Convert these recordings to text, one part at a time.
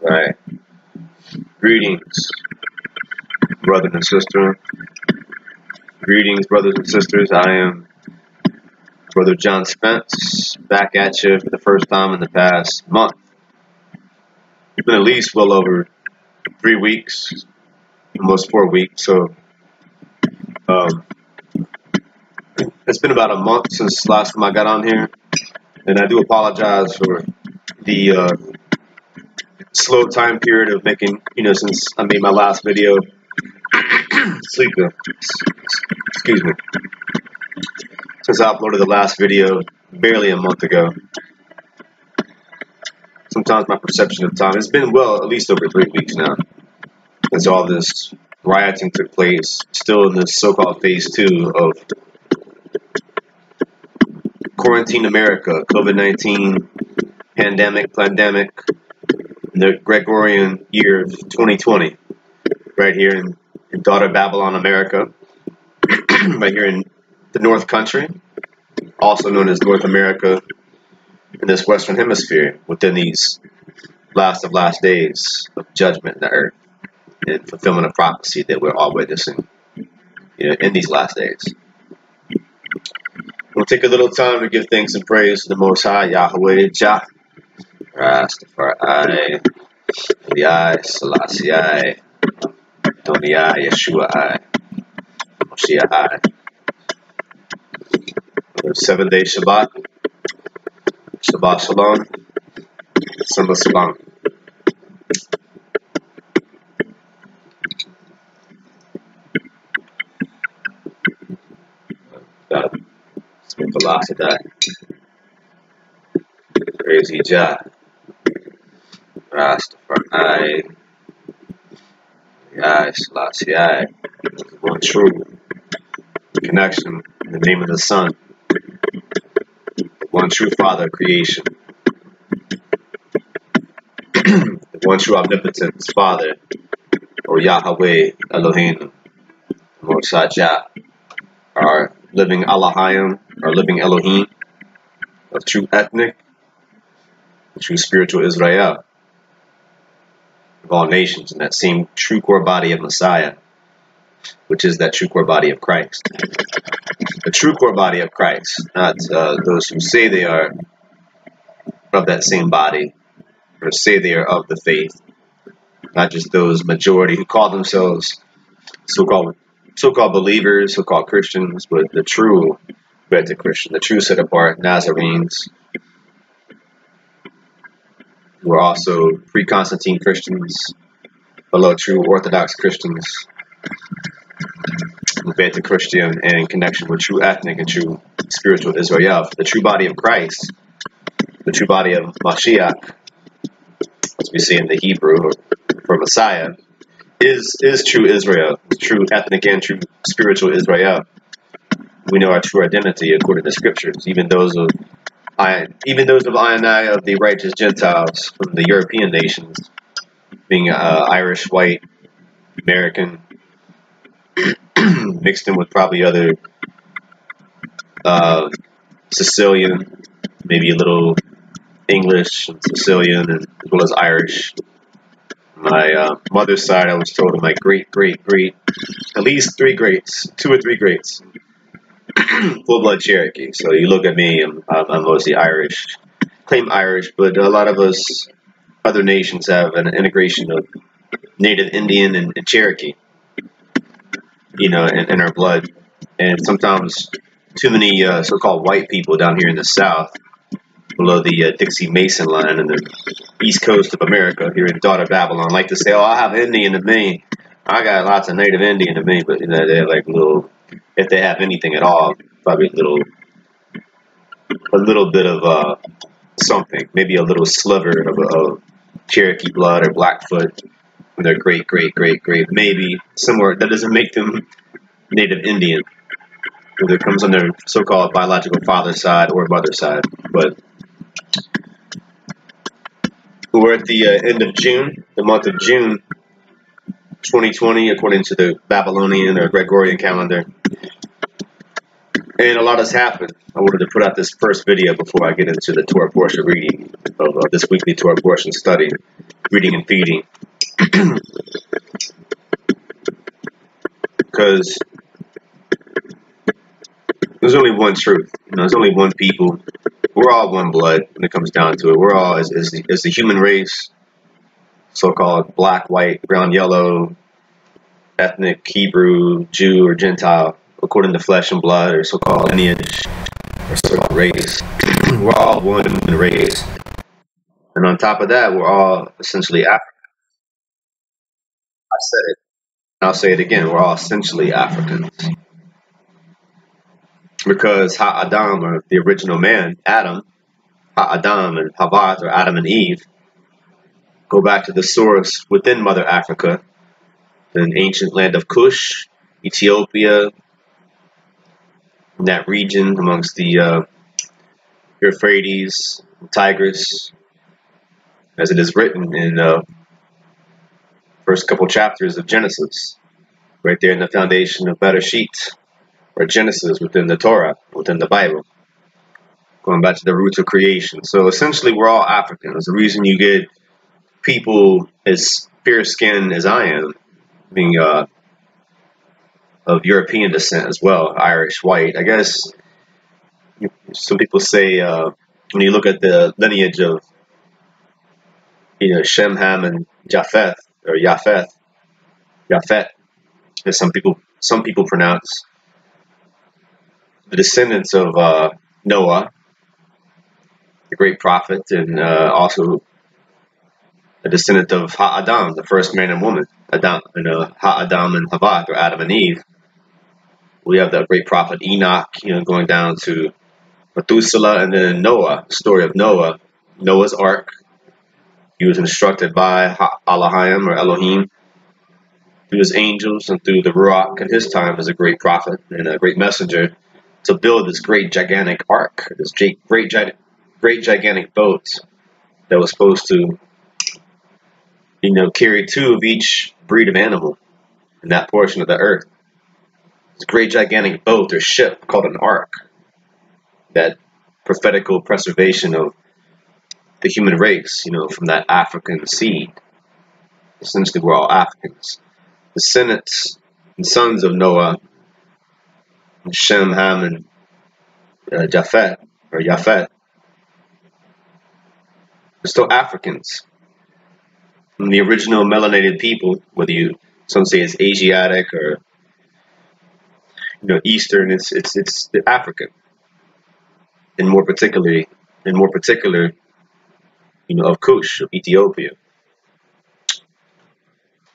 Right. Greetings, brothers and sisters. Greetings, brothers and sisters. I am Brother John Spence, back at you for the first time in the past month. It's been at least well over three weeks, almost four weeks. So, um, it's been about a month since last time I got on here, and I do apologize for the uh, slow time period of making, you know, since I made my last video. Excuse me. Since I uploaded the last video barely a month ago. Sometimes my perception of time, it's been well at least over three weeks now. As all this rioting took place, still in this so-called phase two of quarantine America, COVID-19 pandemic, pandemic, the Gregorian year of 2020, right here in, in daughter Babylon, America, right here in the North Country, also known as North America, in this Western Hemisphere, within these last of last days of judgment in the earth and fulfillment of prophecy that we're all witnessing you know, in these last days. We'll take a little time to give thanks and praise to the Most High, Yahweh Jah, Rastafari, Yai, Selassie, Donia, Yeshua, I, Moshiach, I. seven day Shabbat, Shabbat Shalom, Summer Salam. A lot of. Crazy job. Rastafari. Yai, Selassie, one true connection in the name of the Son one true Father creation, one true omnipotent Father, or Yahweh Elohim, Mosaja, our living Allahayim, our living Elohim, of true ethnic, true spiritual Israel, of all nations, and that same true core body of Messiah, which is that true core body of Christ. The true core body of Christ, not uh, those who say they are of that same body or say they are of the faith, not just those majority who call themselves so-called so-called believers, so-called Christians, but the true Beta Christian, the true set apart Nazarenes, who are also pre-Constantine Christians, fellow true Orthodox Christians, Beta Christian and in connection with true ethnic and true spiritual Israel, the true body of Christ, the true body of Mashiach, as we see in the Hebrew for Messiah, is is true Israel, true ethnic and true spiritual Israel. We know our true identity according to scriptures, even those of even those of I and I of the righteous Gentiles from the European nations, being uh, Irish, white, American, mixed in with probably other uh, Sicilian, maybe a little English and Sicilian, and as well as Irish. My uh, mother's side, I was told, of my great, great, great, at least three greats, two or three greats, full blood Cherokee. So you look at me, I'm, I'm mostly Irish, claim Irish, but a lot of us, other nations, have an integration of Native Indian and, and Cherokee you know, in, in our blood. And sometimes too many uh, so-called white people down here in the South, below the uh, Dixie Mason line in the east coast of America, here in daughter Babylon, like to say, "Oh, I have Indian in me. I got lots of Native Indian in me," but you know, they're like little, if they have anything at all, probably a little, a little bit of uh, something, maybe a little sliver of, of Cherokee blood or Blackfoot their great, great, great, great, maybe somewhere that doesn't make them native Indian. Whether it comes on their so-called biological father's side or mother's side. But we're at the uh, end of June, the month of June 2020, according to the Babylonian or Gregorian calendar. And a lot has happened. I wanted to put out this first video before I get into the Torah portion reading of uh, this weekly Torah portion study, reading and feeding. because there's only one truth. You know, there's only one people. We're all one blood when it comes down to it. We're all as, as, the, as the human race, so-called black, white, brown, yellow, ethnic, Hebrew, Jew, or Gentile, according to flesh and blood, or so-called lineage, or so-called race. we're all one race. And on top of that, we're all essentially African. I said it. I'll say it again. We're all essentially Africans. Because Ha-Adam, or the original man, Adam, Ha-Adam and Havat, or Adam and Eve, go back to the source within Mother Africa, the ancient land of Kush, Ethiopia, in that region amongst the uh, Euphrates, Tigris, as it is written in uh, first couple chapters of Genesis, right there in the foundation of Bereshit, or Genesis within the Torah, within the Bible, going back to the roots of creation. So essentially, we're all Africans. The reason you get people as fair skinned as I am, being uh, of European descent as well, Irish, white, I guess some people say uh, when you look at the lineage of you know Shem, Ham, and Japheth or Japheth, Japhet, as some people some people pronounce the descendants of uh, Noah, the great prophet, and uh, also a descendant of Ha-Adam, the first man and woman, Adam, and uh, Ha-Adam and Havat, or Adam and Eve. We have the great prophet Enoch, you know, going down to Methuselah, and then Noah, the story of Noah, Noah's Ark. He was instructed by Elohim or Elohim through his angels and through the Ruach in his time as a great prophet and a great messenger to build this great gigantic ark, this great, great gigantic boat that was supposed to, you know, carry two of each breed of animal in that portion of the earth. This great gigantic boat or ship called an ark that prophetical preservation of the human race, you know, from that African seed. Essentially, we're all Africans. The descendants and sons of Noah, Shem, Ham, and uh, Japhet, or Japhet, are still Africans. The original melanated people, whether you some say it's Asiatic or you know Eastern, it's it's it's African and more particularly, and more particular, you know, of Kush, of Ethiopia.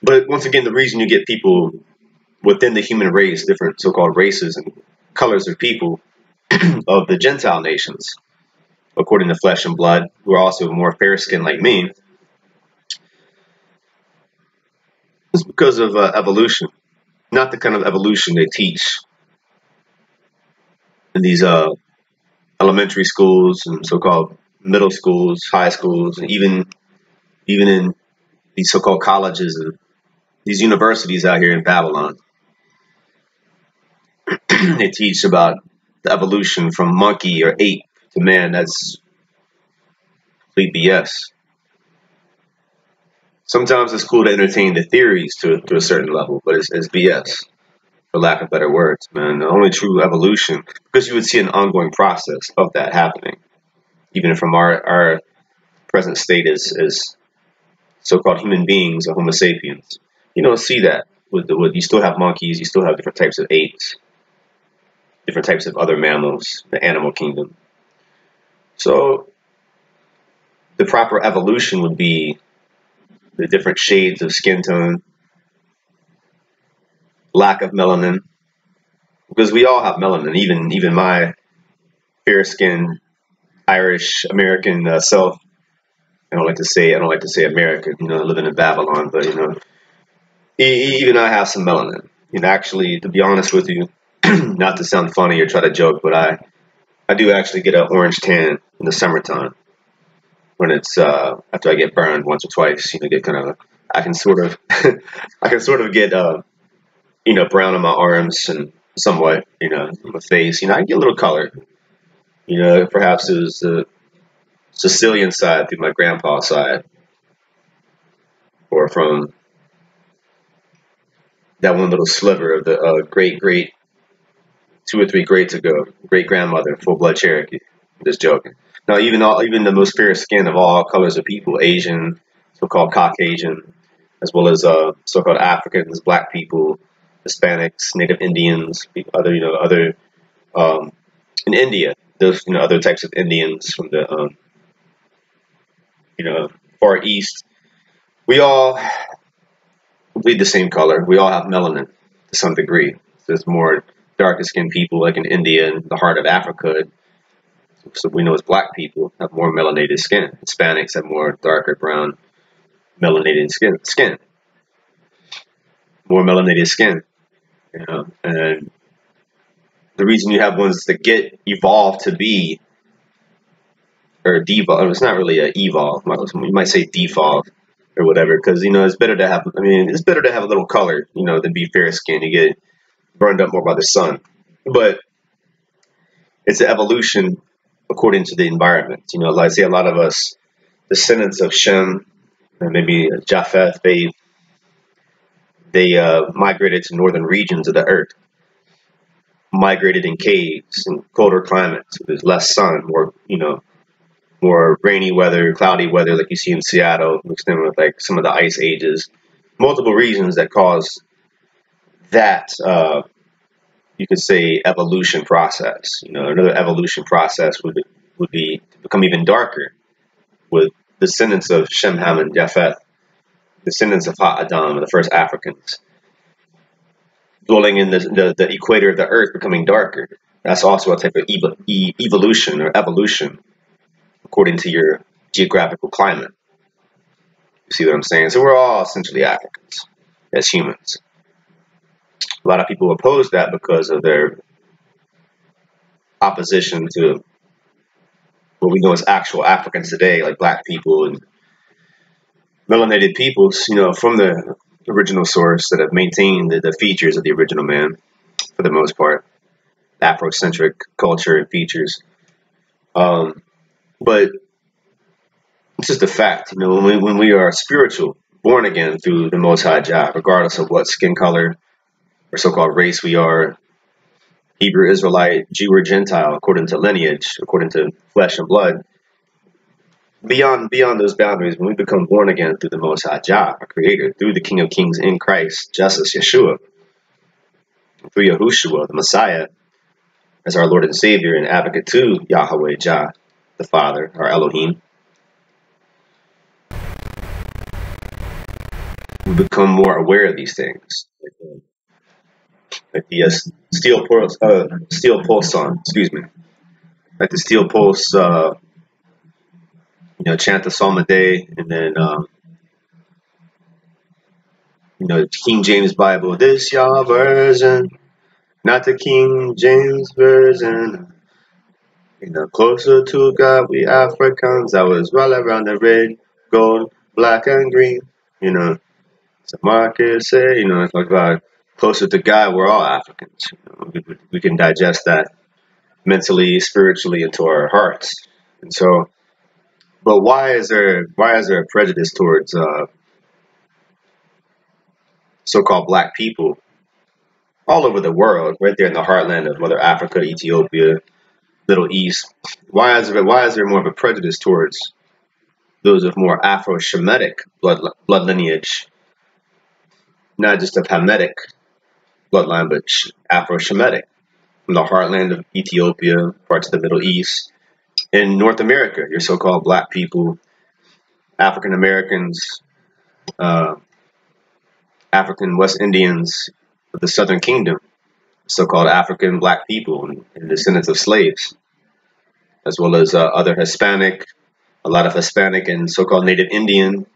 But once again, the reason you get people within the human race, different so-called races and colors of people of the Gentile nations, according to flesh and blood, who are also more fair-skinned like me, is because of uh, evolution, not the kind of evolution they teach in these uh, elementary schools and so-called middle schools, high schools, and even even in these so-called colleges and these universities out here in Babylon. they teach about the evolution from monkey or ape to man. That's complete BS. Sometimes it's cool to entertain the theories to, to a certain level, but it's, it's BS for lack of better words, man. The only true evolution, because you would see an ongoing process of that happening, even from our, our present state as, as so-called human beings or Homo sapiens. You don't see that with the with you still have monkeys, you still have different types of apes, different types of other mammals, the animal kingdom. So the proper evolution would be the different shades of skin tone, lack of melanin, because we all have melanin. Even even my fair skinned Irish American uh, self. I don't like to say I don't like to say American. You know, living in Babylon, but you know, even I have some melanin. Know, actually, to be honest with you, not to sound funny or try to joke, but I I do actually get an orange tan in the summertime when it's uh, after I get burned once or twice. You know, get kind of I can sort of I can sort of get uh, you know, brown on my arms and somewhat, you know, my face. You know, I get a little color. You know, perhaps it was the Sicilian side through my grandpa's side, or from that one little sliver of the uh, great great two or three greats ago, great grandmother, full blood Cherokee. I'm just joking. Now, even all, even the most fair skin of all colors of people, Asian, so-called Caucasian, as well as uh, so-called Africans, Black people, Hispanics, Native Indians, other you know other um, in India, those you know other types of Indians from the um, you know far east. We all bleed the same color. We all have melanin to some degree. There's more darker skinned people like in India and the heart of Africa. So we know as black people have more melanated skin. Hispanics have more darker brown melanated skin. Skin. More melanated skin. You know, and the reason you have ones that get evolved to be or devolve. It's not really a evolve. You might say devolve or whatever, because you know it's better to have. I mean, it's better to have a little color, you know, than be fair skin. You get burned up more by the sun, but it's an evolution according to the environment. You know, like I say, a lot of us descendants of Shem and maybe Japheth, they they uh, migrated to northern regions of the earth, migrated in caves and colder climates. There's less sun, more you know, more rainy weather, cloudy weather, like you see in Seattle, mixed in with like some of the ice ages. Multiple reasons that cause that uh, you could say evolution process. You know, another evolution process would would be to become even darker with descendants of Shem, Ham, and Japheth descendants of Ha Adam, the first Africans, dwelling in the, the, the, equator of the earth, becoming darker. That's also a type of e- evolution or evolution, according to your geographical climate. You see what I'm saying? So we're all essentially Africans as humans. A lot of people oppose that because of their opposition to what we know as actual Africans today, like black people and melanated peoples, you know, from the original source that have maintained the, the features of the original man for the most part, Afrocentric culture and features. Um, but it's just a fact, you know, when we, when we are spiritual, born again through the Most High Jah, regardless of what skin color or so-called race we are, Hebrew Israelite, Jew or Gentile, according to lineage, according to flesh and blood, beyond beyond those boundaries, when we become born again through the Most High Jah, our Creator, through the King of Kings in Christ, Jesus, Yeshua, through Yahushua, the Messiah, as our Lord and Savior and advocate to Yahweh Jah, the Father, our Elohim, we become more aware of these things. Like the uh, Steel Pulse, uh, Steel Pulse song, excuse me, like the Steel Pulse uh, you know, chant the psalm a day, and then, um, you know, King James Bible, this your version, not the King James version. You know, closer to God, we Africans. I was well around the red, gold, black, and green. You know, so Marcus say, you know, it's like about closer to God, we're all Africans. We, we can digest that mentally, spiritually, into our hearts. And so, but why is there why is there a prejudice towards uh, so-called black people all over the world, right there in the heartland of Mother Africa, Ethiopia, Middle East? Why is there why is there more of a prejudice towards those of more Afro-Shemitic blood blood lineage, not just a Hamitic bloodline, but Afro-Shemitic from the heartland of Ethiopia, parts of the Middle East, in North America, your so-called black people, African Americans, uh, African West Indians of the Southern Kingdom, so-called African black people and, descendants of slaves, as well as uh, other Hispanic, a lot of Hispanic and so-called Native Indian,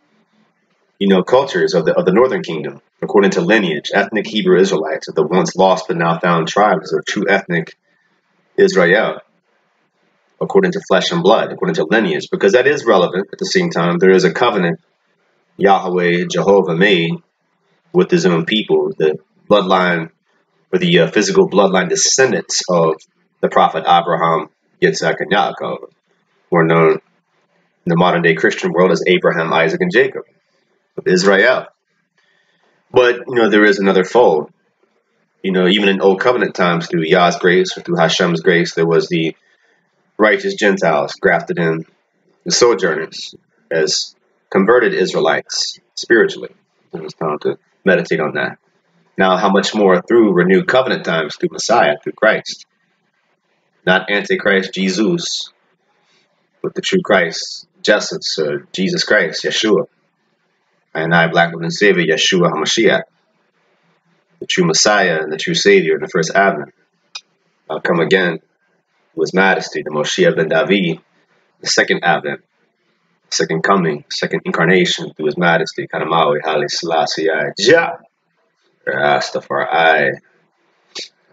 you know, cultures of the of the Northern Kingdom, according to lineage, ethnic Hebrew Israelites of the once lost but now found tribes of true ethnic Israel according to flesh and blood, according to lineage, because that is relevant at the same time. There is a covenant Yahweh, Jehovah made with his own people, the bloodline or the uh, physical bloodline descendants of the prophet Abraham, Yitzhak, and Yaakov, who are known in the modern day Christian world as Abraham, Isaac, and Jacob of Israel. But you know there is another fold. You know, even in Old Covenant times, through Yah's grace or through Hashem's grace, there was the righteous Gentiles grafted in, the sojourners as converted Israelites spiritually. It was time to meditate on that. Now, how much more through renewed covenant times, through Messiah, through Christ. Not Antichrist Jesus, but the true Christ, Jesus, or Jesus Christ, Yeshua. And I, Black Woman Savior, Yeshua HaMashiach, the true Messiah and the true Savior in the first advent. I'll come again His Majesty, the Moshiach ben David, the second advent, second coming, second incarnation through His Majesty, Qedamawi, Haile Selassie, I, Jah, Rastafari,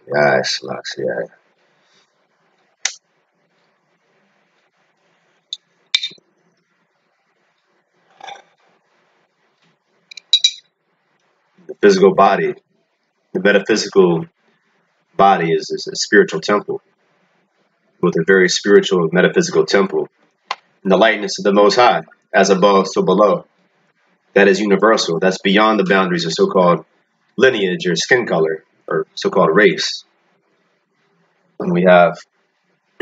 Yah, Selassie, The physical body, the metaphysical body is, is a spiritual temple with a very spiritual metaphysical temple in the lightness of the Most High, as above, so below. That is universal. That's beyond the boundaries of so-called lineage or skin color or so-called race. And we have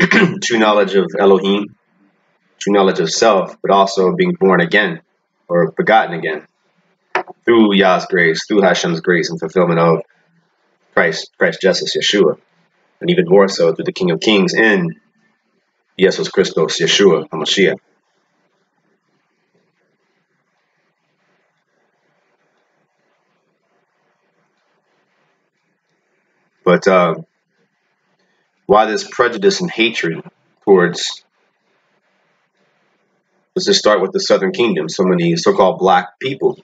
true knowledge of Elohim, true knowledge of self, but also being born again or begotten again through Yah's grace, through Hashem's grace and fulfillment of Christ, Christ justice, Yeshua, and even more so through the King of Kings in Jesus Christos, Yeshua, HaMashiach. But uh, why this prejudice and hatred towards, let's just start with the Southern Kingdom, so many so-called black people,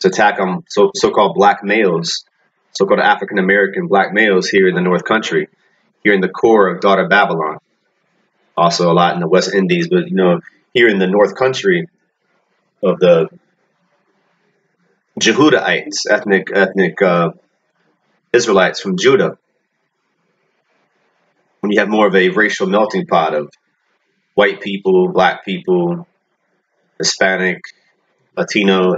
to attack on so, so-called black males, so-called African-American black males here in the North Country, here in the core of daughter Babylon. Also a lot in the West Indies, but you know, here in the North Country of the Jehudahites, ethnic ethnic uh, Israelites from Judah, when you have more of a racial melting pot of white people, black people, Hispanic, Latino,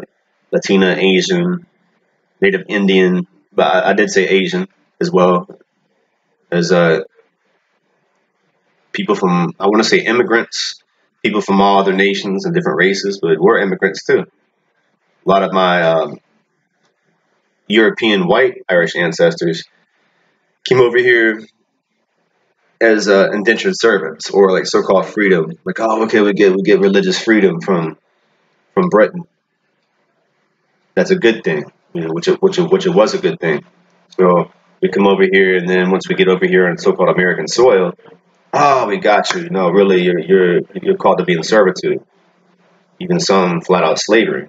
Latina, Asian, Native Indian, but I, I did say Asian as well as uh, people from, I want to say immigrants, people from all other nations and different races, but we're immigrants too. A lot of my um, European white Irish ancestors came over here as uh, indentured servants or like so-called freedom. Like, oh, okay, we get we get religious freedom from from Britain. That's a good thing, you know, which it, which it, which it was a good thing. So we come over here, and then once we get over here on so-called American soil, oh, we got you. No, really, you're you're you're called to be in servitude. Even some flat out slavery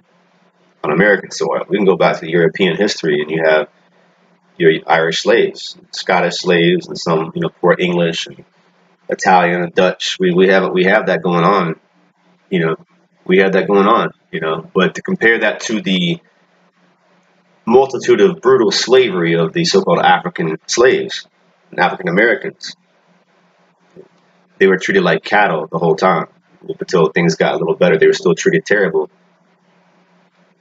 on American soil. We can go back to European history, and you have your Irish slaves, Scottish slaves, and some you know poor English and Italian and Dutch. We we have we have that going on. You know, we have that going on. You know, but to compare that to the multitude of brutal slavery of the so-called African slaves African Americans, they were treated like cattle the whole time until things got a little better. They were still treated terrible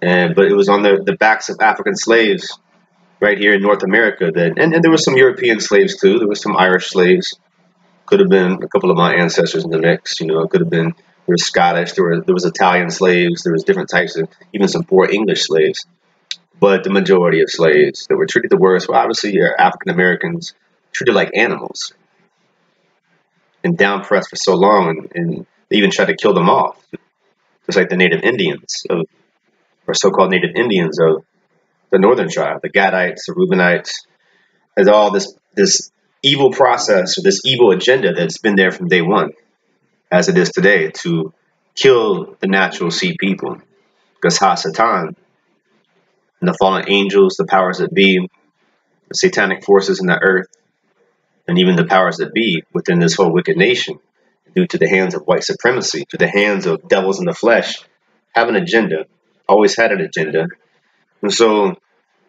and but it was on the, the backs of African slaves right here in North America that and, and there was some European slaves too. There was some Irish slaves. Could have been a couple of my ancestors in the mix. You know, it could have been there was Scottish. There were there was Italian slaves. There was different types of even some poor English slaves. But the majority of slaves that were treated the worst were obviously African Americans treated like animals and downpressed for so long, and, and they even tried to kill them off, just like the Native Indians of or so-called native Indians of the northern tribe, the Gadites, the Reubenites, has all this this evil process or this evil agenda that's been there from day one, as it is today, to kill the natural sea people. Because Ha-Satan and the fallen angels, the powers that be, the satanic forces in the earth, and even the powers that be within this whole wicked nation, due to the hands of white supremacy, to the hands of devils in the flesh, have an agenda always had an agenda. And so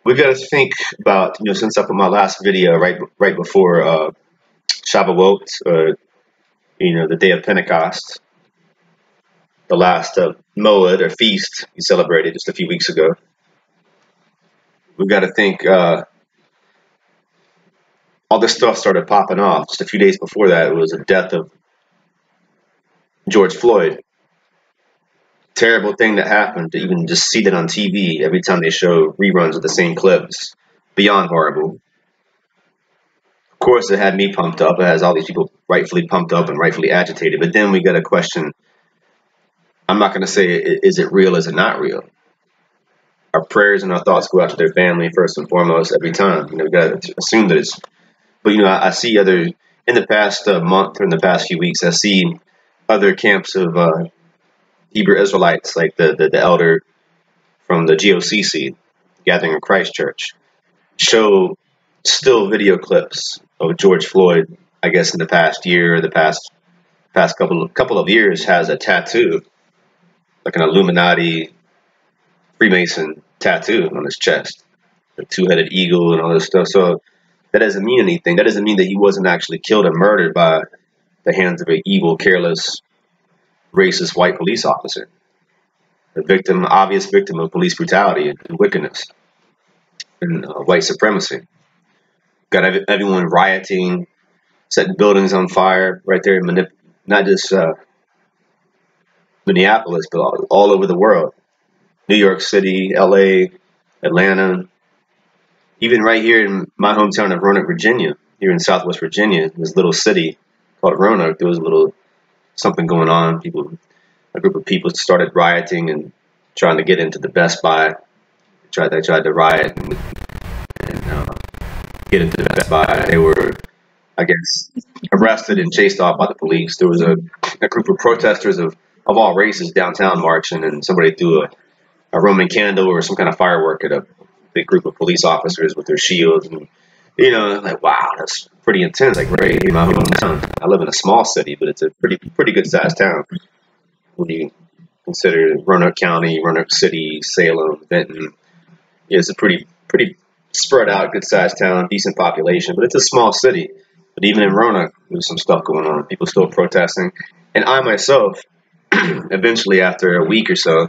we've got to think about, you know, since I put my last video right right before uh, Shavuot, uh, you know, the day of Pentecost, the last uh, Moed or feast we celebrated just a few weeks ago. We've got to think uh, all this stuff started popping off. Just a few days before that, it was the death of George Floyd. Terrible thing that happened to even just see that on TV every time they show reruns of the same clips. Beyond horrible. Of course, it had me pumped up. It has all these people rightfully pumped up and rightfully agitated. But then we got a question. I'm not going to say, is it real? Is it not real? Our prayers and our thoughts go out to their family first and foremost every time. You know, we got to assume that it's. But you know, I, I see other in the past uh, month or in the past few weeks. I see other camps of uh, Hebrew Israelites, like the, the, the elder from the GOCC, Gathering of Christ Church, show still video clips of George Floyd. I guess in the past year, or the past past couple of couple of years, has a tattoo, like an Illuminati Freemason tattoo on his chest, a two-headed eagle and all this stuff. So that doesn't mean anything. That doesn't mean that he wasn't actually killed and murdered by the hands of an evil, careless, racist white police officer. A victim, obvious victim of police brutality and, wickedness and uh, white supremacy. Got everyone rioting, setting buildings on fire right there in Manip- not just uh, Minneapolis, but all, all over the world. New York City, LA, Atlanta, even right here in my hometown of Roanoke, Virginia, here in Southwest Virginia, this little city called Roanoke, there was a little something going on. People, a group of people started rioting and trying to get into the Best Buy. They tried, they tried to riot and, and uh, get into the Best Buy. They were, I guess, arrested and chased off by the police. There was a, a group of protesters of, of all races downtown marching, and somebody threw a, a Roman candle or some kind of firework at a big group of police officers with their shields and you know, like wow, that's pretty intense. Like right in my hometown, I live in a small city, but it's a pretty pretty good sized town. When you consider Roanoke County, Roanoke City, Salem, Vinton, yeah, it's a pretty pretty spread out, good sized town, decent population, but it's a small city. But even in Roanoke, there's some stuff going on. People still protesting, and I myself, eventually after a week or so,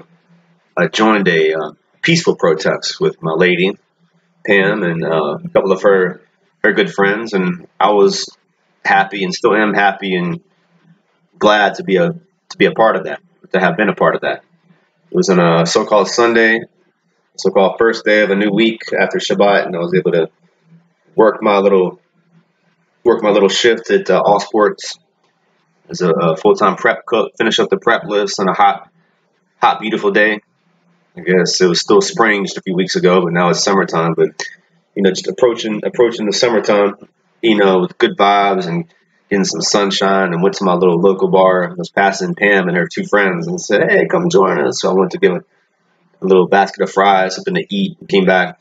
I joined a uh, peaceful protest with my lady Pam and uh, a couple of her her good friends, and I was happy and still am happy and glad to be a to be a part of that, to have been a part of that. It was on a so-called Sunday, so-called first day of a new week after Shabbat, and I was able to work my little work my little shift at uh, All Sports as a, a full-time prep cook. Finish up the prep list on a hot, hot, beautiful day. I guess it was still spring just a few weeks ago, but now it's summertime. But you know, just approaching approaching the summertime, you know, with good vibes and getting some sunshine. And went to my little local bar. I was passing Pam and her two friends and said, "Hey, come join us." So I went to get a, a little basket of fries, something to eat. And came back,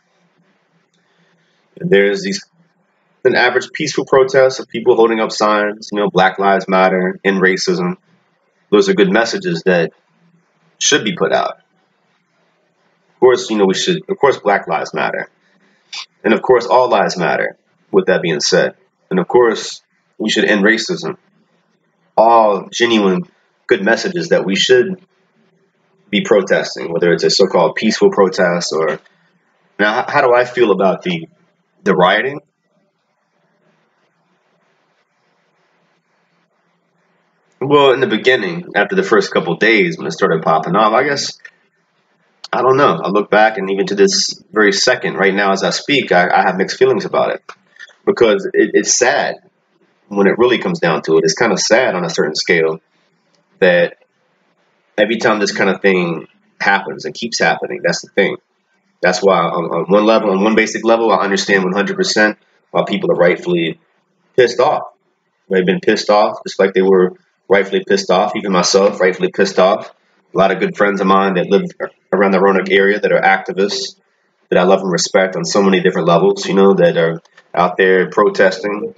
and there's these an average peaceful protest of people holding up signs, you know, Black Lives Matter, and racism. Those are good messages that should be put out course, you know, we should, of course, Black Lives Matter. And of course, all lives matter, with that being said. And of course, we should end racism. All genuine good messages that we should be protesting, whether it's a so called peaceful protest or. Now, how do I feel about the, the rioting? Well, in the beginning, after the first couple days when it started popping off, I guess I don't know. I look back, and even to this very second, right now as I speak, I, I have mixed feelings about it because it, it's sad when it really comes down to it. It's kind of sad on a certain scale that every time this kind of thing happens and keeps happening, that's the thing. That's why, on, on one level, on one basic level, I understand 100% why people are rightfully pissed off. They've been pissed off, just like they were rightfully pissed off. Even myself, rightfully pissed off a lot of good friends of mine that live around the Roanoke area that are activists that I love and respect on so many different levels, you know, that are out there protesting,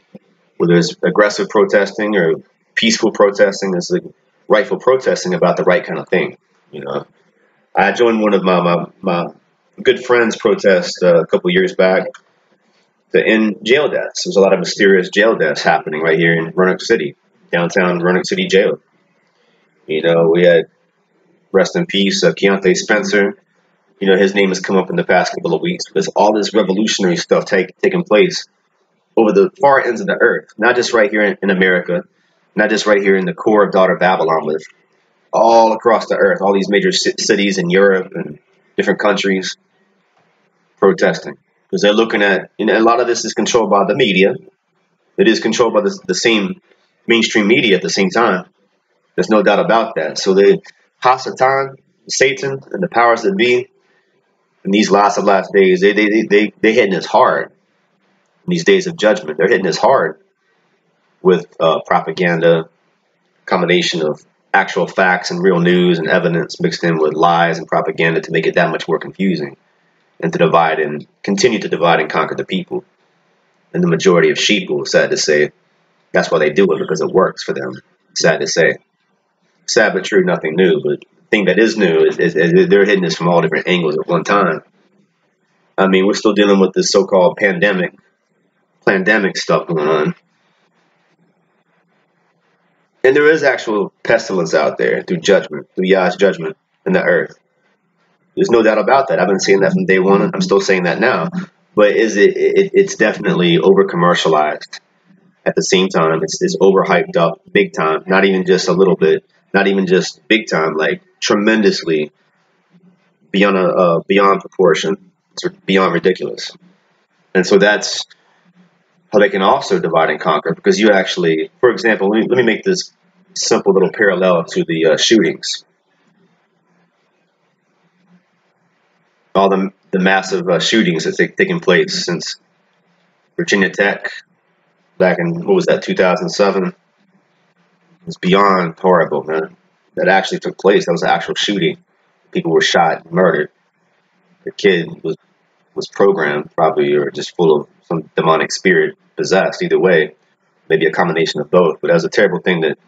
whether it's aggressive protesting or peaceful protesting, it's like rightful protesting about the right kind of thing, you know. I joined one of my, my, my good friends' protest uh, a couple years back to end jail deaths. There's a lot of mysterious jail deaths happening right here in Roanoke City, downtown Roanoke City Jail. You know, we had rest in peace, uh, Keontae Spencer. You know, his name has come up in the past couple of weeks. There's all this revolutionary stuff take, taking place over the far ends of the earth, not just right here in, in America, not just right here in the core of daughter Babylon, but all across the earth, all these major cities in Europe and different countries protesting because they're looking at, you know, a lot of this is controlled by the media. It is controlled by the, the same mainstream media at the same time. There's no doubt about that. So the Hasatan, Satan, and the powers that be, in these last of last days, they they they they, they hitting us hard. In these days of judgment, they're hitting us hard with uh, propaganda, combination of actual facts and real news and evidence mixed in with lies and propaganda to make it that much more confusing and to divide and continue to divide and conquer the people. And the majority of sheep, sad to say, that's why they do it because it works for them. Sad to say. Sad but true, nothing new. But the thing that is new is, is, is they're hitting this from all different angles at one time. I mean, we're still dealing with this so-called pandemic, pandemic stuff going on. And there is actual pestilence out there through judgment, through Yah's judgment in the earth. There's no doubt about that. I've been saying that from day one. I'm still saying that now. But is it, it it's definitely over commercialized at the same time. It's, it's overhyped up big time, not even just a little bit, not even just big time, like tremendously beyond a uh, beyond proportion. Beyond ridiculous. And so that's how they can also divide and conquer because you actually, for example, let me, let me make this simple little parallel to the uh, shootings. All the, the massive uh, shootings that's taken place since Virginia Tech, back in what was that 2007 it's beyond horrible man. That actually took place. That was an actual shooting. People were shot and murdered. The kid was was programmed probably or just full of some demonic spirit possessed. Either way maybe a combination of both. But that was a terrible thing that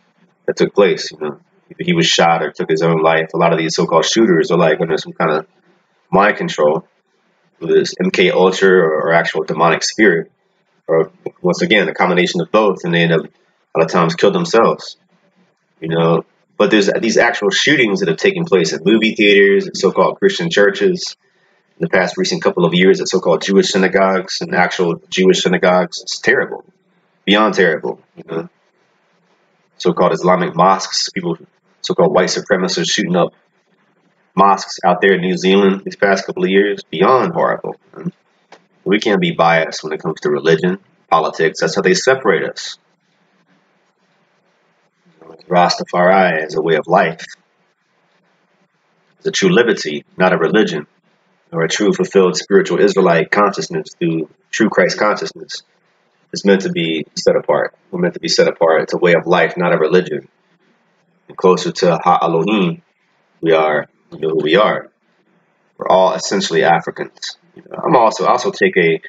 that took place you know. He was shot or took his own life. A lot of these so-called shooters are like under some kind of mind control. With this mk ultra or, or actual demonic spirit. Or once again a combination of both, and they end up a lot of times kill themselves. You know, but there's these actual shootings that have taken place at movie theaters, at so-called Christian churches, in the past recent couple of years at so-called Jewish synagogues and actual Jewish synagogues. It's terrible, beyond terrible. You know, so-called Islamic mosques, people, so-called white supremacists shooting up mosques out there in New Zealand these past couple of years, beyond horrible. We can't be biased when it comes to religion, politics. That's how they separate us. Rastafari is a way of life. It's a true liberty, not a religion, or a true fulfilled spiritual Israelite consciousness through true Christ consciousness. It's meant to be set apart. We're meant to be set apart. It's a way of life, not a religion. And closer to Ha Elohim, we are, you know who we are. We're all essentially Africans. I'm also also take a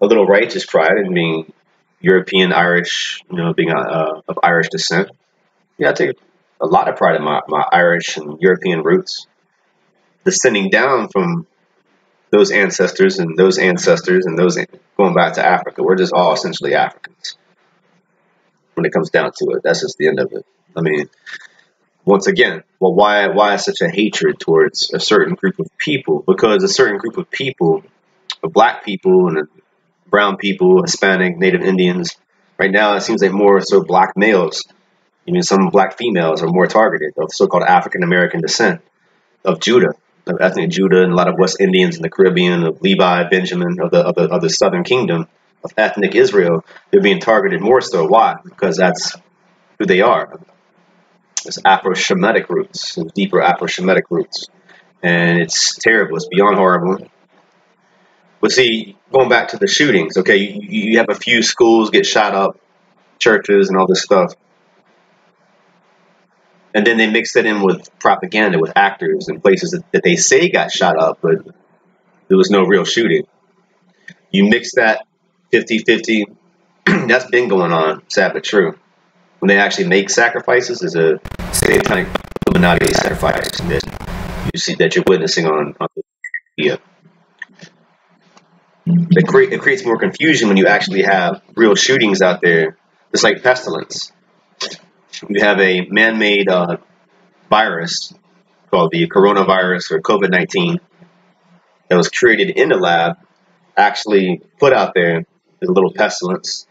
a little righteous pride in being European Irish, you know, being uh, of Irish descent. Yeah, I take a lot of pride in my, my Irish and European roots, descending down from those ancestors and those ancestors and those going back to Africa. We're just all essentially Africans when it comes down to it. That's just the end of it. I mean, once again, well, why why such a hatred towards a certain group of people? Because a certain group of people, black people and brown people, Hispanic, Native Indians, right now it seems like more so black males, even some black females are more targeted of so-called African American descent of Judah, of ethnic Judah, and a lot of West Indians in the Caribbean, of Levi, Benjamin, of the of the, of the Southern Kingdom, of ethnic Israel. They're being targeted more so. Why? Because that's who they are it's Afro-Shemitic roots, deeper Afro-Shemitic roots. And it's terrible. It's beyond horrible. But see, going back to the shootings, okay, you, you have a few schools get shot up, churches and all this stuff. And then they mix it in with propaganda, with actors and places that, that they say got shot up, but there was no real shooting. You mix that 50-50, that's been going on, sad but true when they actually make sacrifices is a satanic Illuminati sacrifice that you see that you're witnessing on, on the media. It, create, it creates more confusion when you actually have real shootings out there. It's like pestilence. You have a man-made uh, virus called the coronavirus or COVID 19 that was created in the lab actually put out there as a little pestilence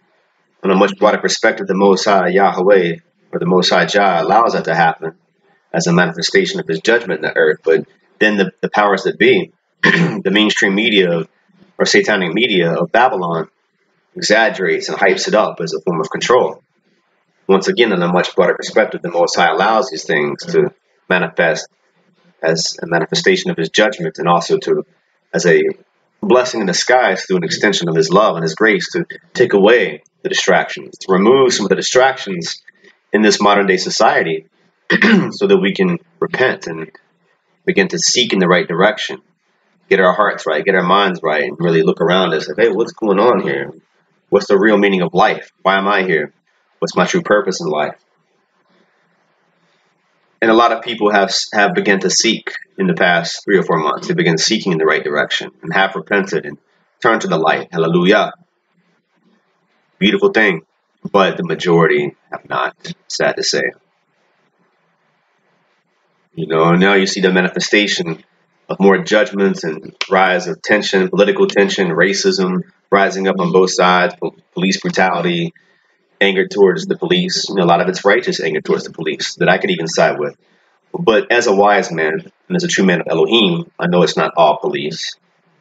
on a much broader perspective, the Most High Yahweh or the Most High Jah allows that to happen as a manifestation of his judgment in the earth. But then the, the powers that be, the mainstream media or satanic media of Babylon exaggerates and hypes it up as a form of control. Once again, in a much broader perspective, the Most High allows these things to manifest as a manifestation of his judgment and also to as a blessing in disguise through an extension of his love and his grace to take away the distractions, to remove some of the distractions in this modern day society so that we can repent and begin to seek in the right direction, get our hearts right, get our minds right, and really look around us and say, hey, what's going on here? What's the real meaning of life? Why am I here? What's my true purpose in life? And a lot of people have have begun to seek in the past three or four months. They began seeking in the right direction and have repented and turned to the light. Hallelujah. Beautiful thing. But the majority have not, sad to say. You know, now you see the manifestation of more judgments and rise of tension, political tension, racism rising up on both sides, police brutality, anger towards the police. You know, a lot of it's righteous anger towards the police that I could even side with. But as a wise man and as a true man of Elohim, I know it's not all police.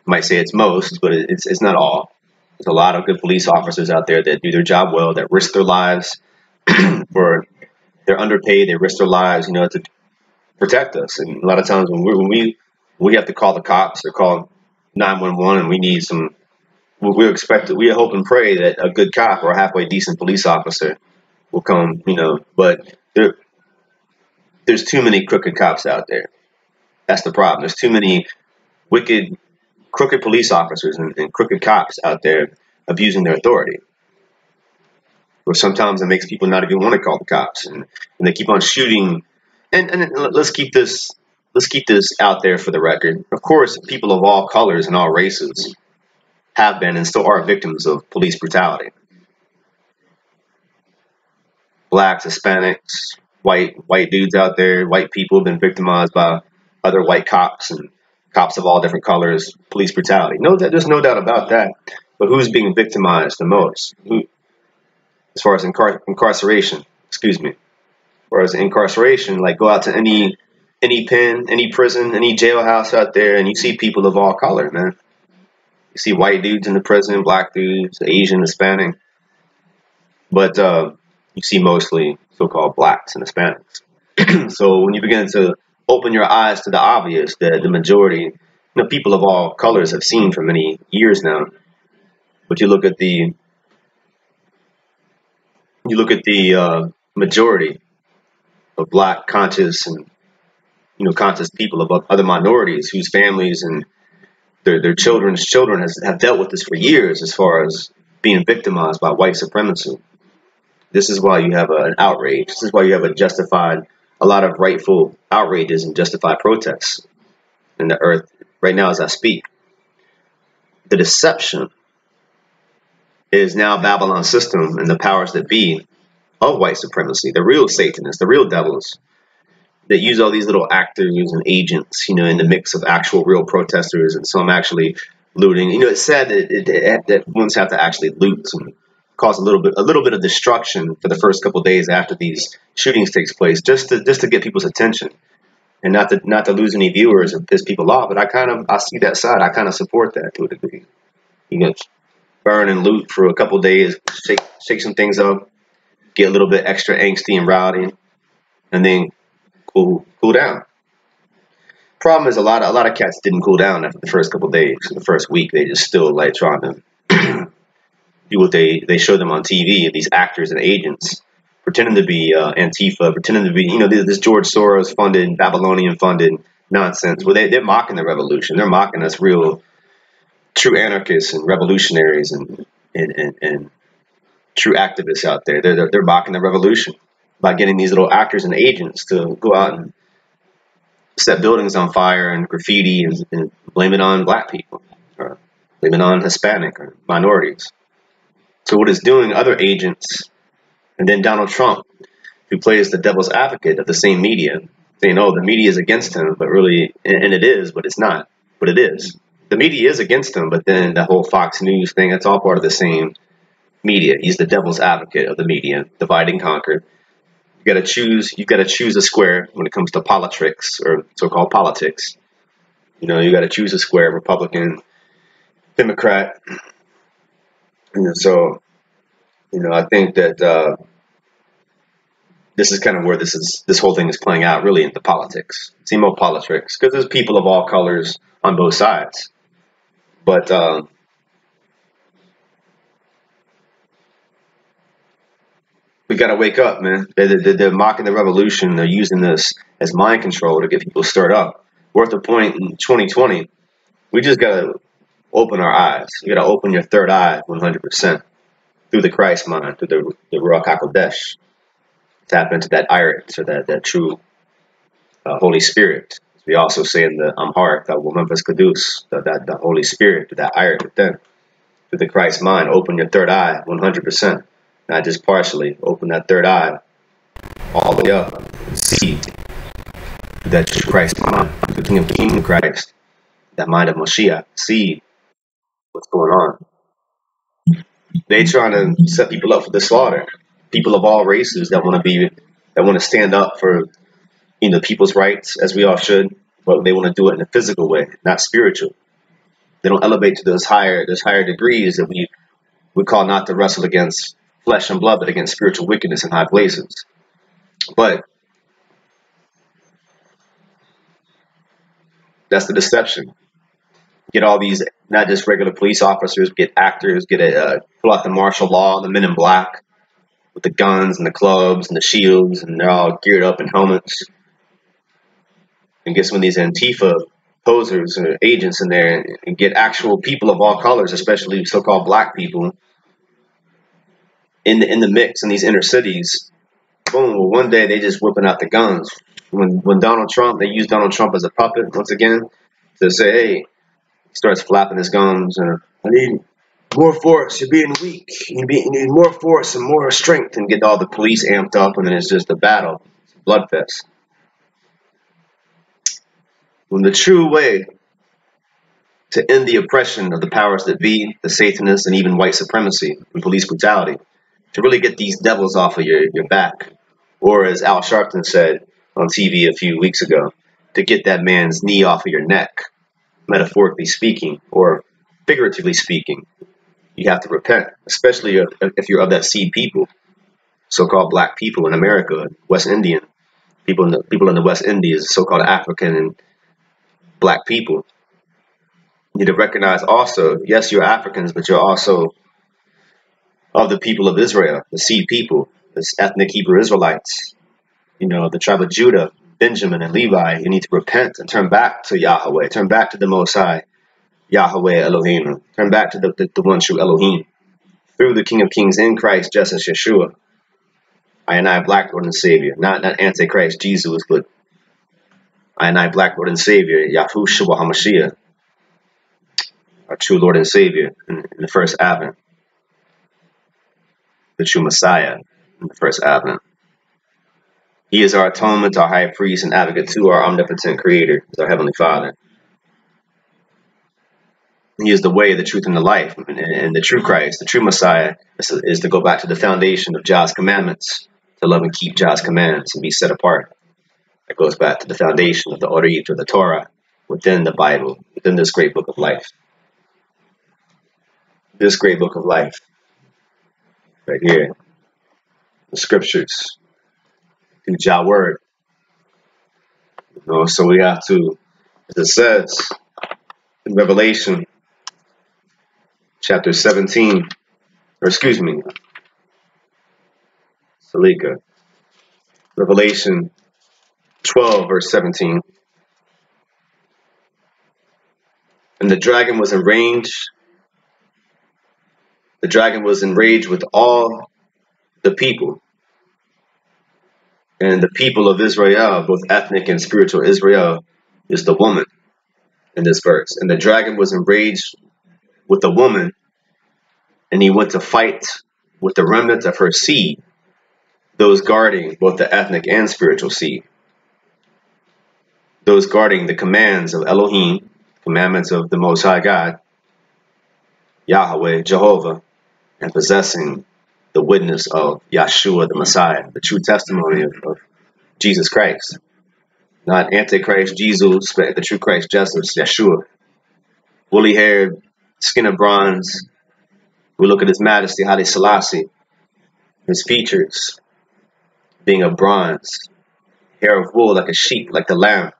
I might say it's most, but it's, it's not all. There's a lot of good police officers out there that do their job well, that risk their lives for they're underpaid, they risk their lives, you know, to protect us. And a lot of times when we when we we have to call the cops or call 911 and we need some we expect we hope and pray that a good cop or a halfway decent police officer will come, you know, but there there's too many crooked cops out there. That's the problem. There's too many wicked, crooked police officers and, and crooked cops out there abusing their authority. Or sometimes it makes people not even want to call the cops, and, and they keep on shooting. And, and let's keep this let's keep this out there for the record. Of course, people of all colors and all races have been and still are victims of police brutality. Blacks, Hispanics, white white dudes out there, white people have been victimized by other white cops and cops of all different colors, police brutality. No, there's no doubt about that. But who's being victimized the most? Who, as far as incar- incarceration, excuse me. Whereas incarceration, like go out to any any pen, any prison, any jailhouse out there, and you see people of all color, man. You see white dudes in the prison, black dudes, Asian, Hispanic. But uh, you see mostly so-called blacks and Hispanics. so when you begin to open your eyes to the obvious that the majority, you know, people of all colors have seen for many years now, but you look at the you look at the uh, majority of black conscious and you know conscious people of other minorities whose families and their, their children's children has, have dealt with this for years as far as being victimized by white supremacy. This is why you have an outrage. This is why you have a justified, a lot of rightful outrages and justified protests in the earth right now as I speak. The deception is now Babylon's system and the powers that be of white supremacy, the real Satanists, the real devils that use all these little actors and agents, you know, in the mix of actual real protesters and some actually looting. You know, it's sad that, it, it, that ones have to actually loot and cause a little bit a little bit of destruction for the first couple days after these shootings takes place, just to just to get people's attention, and not to not to lose any viewers and piss people off. But I kind of I see that side. I kind of support that to a degree. You know, burn and loot for a couple days, shake shake some things up, get a little bit extra angsty and rowdy, and then cool cool down. Problem is a lot of a lot of cats didn't cool down after the first couple days. The first week they just still like trying to do what they they show them on TV. These actors and agents pretending to be uh, Antifa, pretending to be you know this George Soros funded, Babylonian funded nonsense. Well, they they're mocking the revolution. They're mocking us real true anarchists and revolutionaries and and, and, and true activists out there. They're, they're, they're mocking the revolution by getting these little actors and agents to go out and set buildings on fire and graffiti and, and blame it on black people or blame it on Hispanic or minorities. So what is doing other agents, and then Donald Trump, who plays the devil's advocate of the same media, saying, "Oh, the media is against him," but really, and it is, but it's not. But it is. The media is against him, but then the whole Fox News thing, it's all part of the same media. He's the devil's advocate of the media, divide and conquer. You gotta choose you gotta choose a square when it comes to politics or so called politics. You know, you gotta choose a square, Republican, Democrat. And so, you know, I think that uh, this is kind of where this is this whole thing is playing out really into politics more politics because there's people of all colors on both sides but um, we got to wake up man. They're, they're, they're, mocking the revolution. They're using this as mind control to get people stirred up. We're at the point in 2020 we just got to open our eyes. You got to open your third eye 100% through the christ mind through the, the ruach hakodesh. Tap into that irit, so that, that true uh, Holy Spirit. We also say in the Amharic that Menfes Kidus, that, that the Holy Spirit, that irit within, to the Christ mind. Open your third eye 100%, not just partially. Open that third eye all the way up. See that Christ mind, the King of Kings Christ, that mind of Moshiach. See what's going on. They trying to set people up for the slaughter people of all races that want to be that want to stand up for you know people's rights as we all should, but they want to do it in a physical way, not spiritual. They don't elevate to those higher those higher degrees that we we call not to wrestle against flesh and blood, but against spiritual wickedness in high places. But that's the deception. Get all these not just regular police officers, get actors, get a uh, pull out the martial law, the men in black, with the guns and the clubs and the shields, and they're all geared up in helmets. And get some of these Antifa posers or agents in there and get actual people of all colors, especially so-called black people, in the in the mix in these inner cities. Boom! Well, one day they just whipping out the guns. When when Donald Trump, they use Donald Trump as a puppet once again to say, hey, he starts flapping his gums and I need more force. You're being weak. You, need more force and more strength, and get all the police amped up, and then it's just a battle, it's a bloodfest. When the true way to end the oppression of the powers that be, the Satanists, and even white supremacy and police brutality, to really get these devils off of your, your back, or as Al Sharpton said on TV a few weeks ago, to get that man's knee off of your neck, metaphorically speaking, or figuratively speaking, you have to repent, especially if you're of that seed people, so-called black people in America, West Indian people in the people in the West Indies, so-called African and black people. You need to recognize also, yes, you're Africans, but you're also of the people of Israel, the seed people, the ethnic Hebrew Israelites, you know, the tribe of Judah, Benjamin and Levi. You need to repent and turn back to Yahweh, turn back to the Most High, Yahweh Elohim. Turn back to the, the, the one true Elohim. Through the King of Kings in Christ, just as Yeshua. I and I, Black Lord and Savior. Not, not Antichrist Jesus, but I and I, Black Lord and Savior, Yahushua HaMashiach. Our true Lord and Savior in, in the first advent. The true Messiah in the first advent. He is our atonement, our high priest, and advocate to our omnipotent creator, our heavenly Father. He is the way, the truth, and the life. And, the true Christ, the true Messiah, is, is, to go back to the foundation of God's commandments, to love and keep God's commands and be set apart. That goes back to the foundation of the Oriyat or the Torah within the Bible, within this great book of life. This great book of life, right here, the scriptures, through Jah word. You know, so we have to, as it says in Revelation chapter 17, or excuse me, Salika, Revelation 12, verse 17. And the dragon was enraged. The dragon was enraged with all the people. And the people of Israel, both ethnic and spiritual Israel, is the woman in this verse. And the dragon was enraged with the woman, and he went to fight with the remnants of her seed, those guarding both the ethnic and spiritual seed. those guarding the commands of Elohim, commandments of the Most High God, Yahweh, Jehovah, and possessing the witness of Yeshua the Messiah, the true testimony of, of Jesus Christ. Not Antichrist Jesus, but the true Christ Jesus, Yeshua. Woolly haired, skin of bronze. We look at his majesty, Haile Selassie, his features being of bronze, hair of wool like a sheep, like the lamb,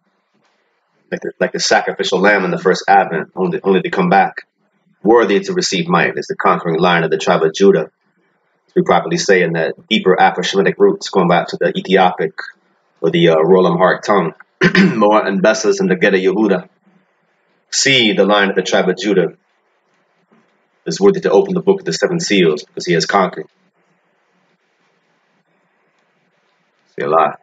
like the, like the sacrificial lamb in the first advent, only, only to come back, worthy to receive might, as the conquering lion of the tribe of Judah, we properly say in that deeper Afro-Shemitic roots, going back to the Ethiopic or the uh, Rolam Hart tongue, Moa and Bessas and the Geda Yehuda. See the line of the tribe of Judah is worthy to open the book of the seven seals because he has conquered. See a lot.